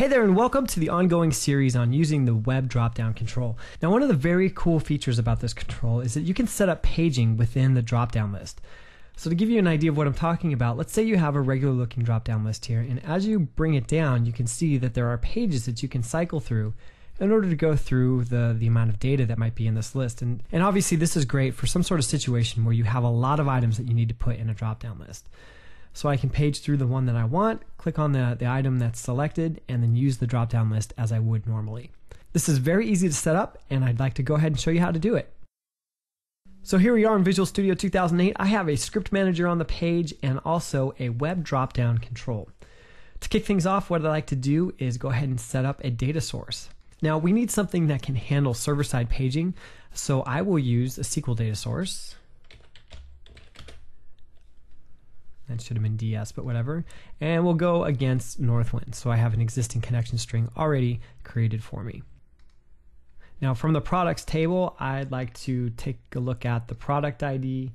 Hey there, and welcome to the ongoing series on using the web drop-down control. Now, one of the very cool features about this control is that you can set up paging within the drop-down list. So to give you an idea of what I'm talking about, let's say you have a regular looking drop-down list here, and as you bring it down, you can see that there are pages that you can cycle through in order to go through the, the amount of data that might be in this list. And, and obviously this is great for some sort of situation where you have a lot of items that you need to put in a drop-down list. So I can page through the one that I want, click on the, the item that's selected, and then use the drop down list as I would normally. This is very easy to set up, and I'd like to go ahead and show you how to do it. So here we are in Visual Studio 2008. I have a script manager on the page and also a web drop down control. To kick things off, what I like to do is go ahead and set up a data source. Now we need something that can handle server-side paging, so I will use a SQL data source. That should have been DS, but whatever. And we'll go against Northwind. So I have an existing connection string already created for me. Now from the products table, I'd like to take a look at the product ID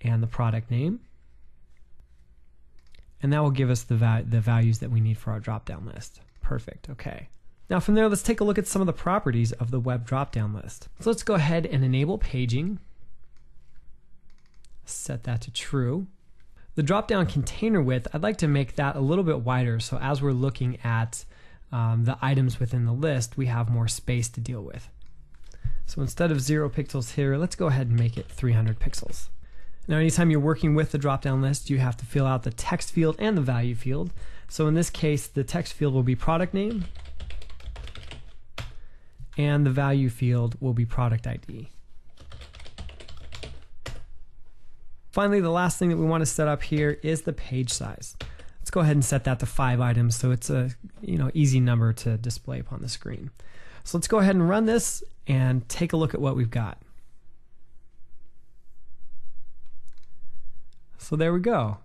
and the product name. And that will give us the, va the values that we need for our drop-down list. Perfect, okay. Now from there, let's take a look at some of the properties of the web drop-down list. So let's go ahead and enable paging. Set that to true. The drop-down container width, I'd like to make that a little bit wider so as we're looking at um, the items within the list, we have more space to deal with. So instead of zero pixels here, let's go ahead and make it 300 pixels. Now anytime you're working with the drop-down list, you have to fill out the text field and the value field. So in this case, the text field will be product name, and the value field will be product ID. Finally, the last thing that we want to set up here is the page size. Let's go ahead and set that to five items so it's a you know easy number to display upon the screen. So let's go ahead and run this and take a look at what we've got. So there we go.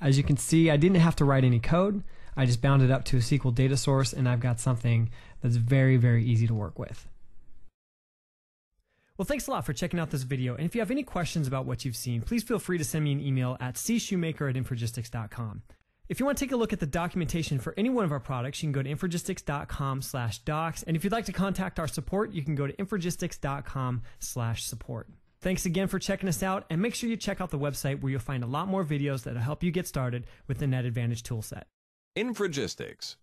As you can see, I didn't have to write any code. I just bound it up to a SQL data source and I've got something that's very, very easy to work with. Well, thanks a lot for checking out this video. And if you have any questions about what you've seen, please feel free to send me an email at cshoemaker at infragistics.com. If you want to take a look at the documentation for any one of our products, you can go to infragistics.com slash docs. And if you'd like to contact our support, you can go to infragistics.com slash support. Thanks again for checking us out, and make sure you check out the website where you'll find a lot more videos that'll help you get started with the NetAdvantage toolset. Infragistics.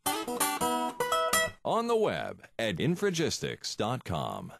On the web at infragistics.com.